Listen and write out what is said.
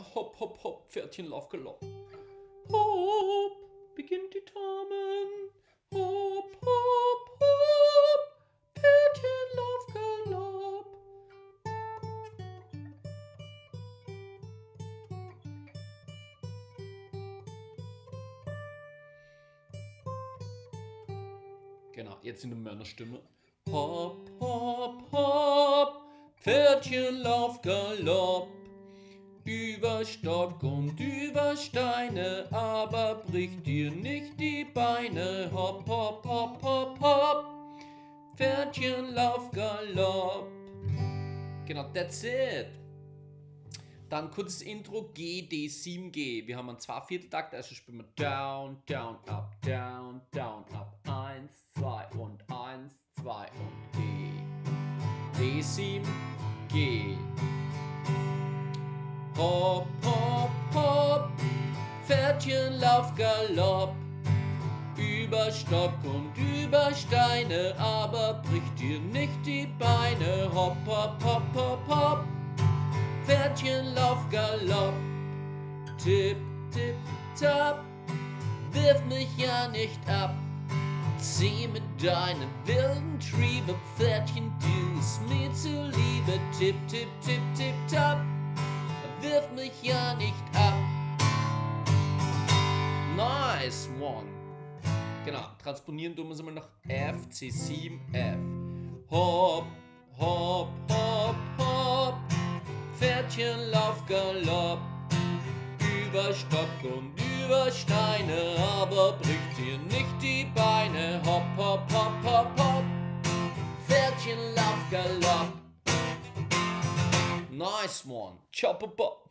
Hopp, hopp, hopp, Pferdchen, lauf, galopp. Hopp, beginnt die Tamen. Hopp, hopp, hopp, Pferdchen, lauf, galopp. Genau, jetzt in der Mörnerstimme. Hopp, hopp, hopp, Pferdchen, lauf, galopp. Über Stock und über Steine, aber brich dir nicht die Beine. Hopp, hopp, hopp, hopp, hopp, Pferdchen, lauf, galopp. Genau, that's it. Dann kurzes Intro G, D, 7, G. Wir haben einen Zweivierteltakt, also spielen wir down, down, up, down, down, up. Eins, zwei und eins, zwei und G. D, 7, Hopp, hopp, hopp, Pferdchen, lauf, galopp. Über Stock und über Steine, aber brich dir nicht die Beine. Hopp, hopp, hopp, hopp, hopp. Pferdchen, lauf, galopp. Tipp, tipp, tapp, wirf mich ja nicht ab. Zieh mit deinen wilden Triebe, Pferdchen, du ist mir zuliebe. Tipp, tipp, Nice one. Genau, transponieren tun wir es mal nach F, C7, F. Hopp, hopp, hopp, hopp. Pferdchen, lauf, galopp. Über Stock und über Steine, aber bricht dir nicht die Beine. Hopp, hopp, hopp, hopp, hopp. Pferdchen, lauf, galopp. Nice one. Chopper, bop.